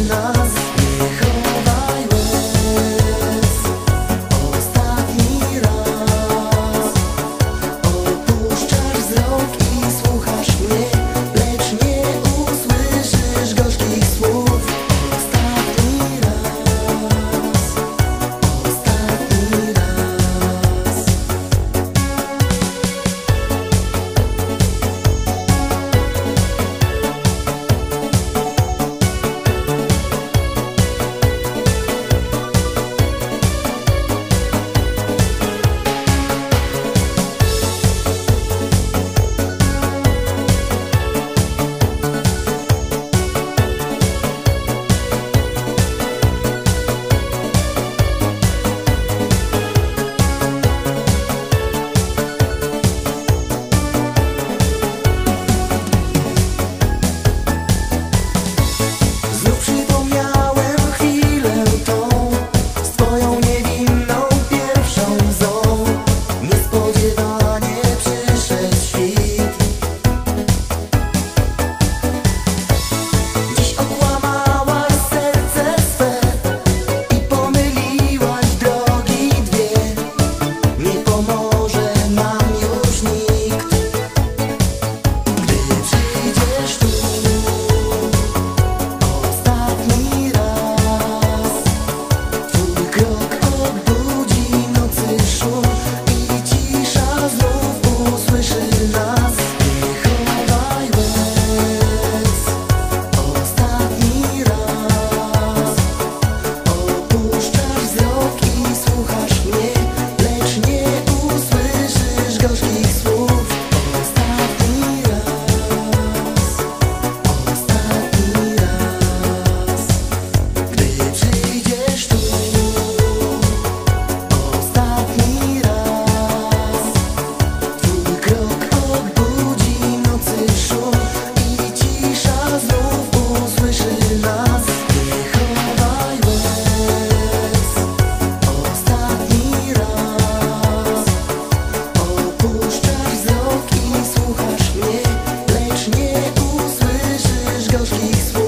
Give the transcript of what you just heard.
enough. ghost keeps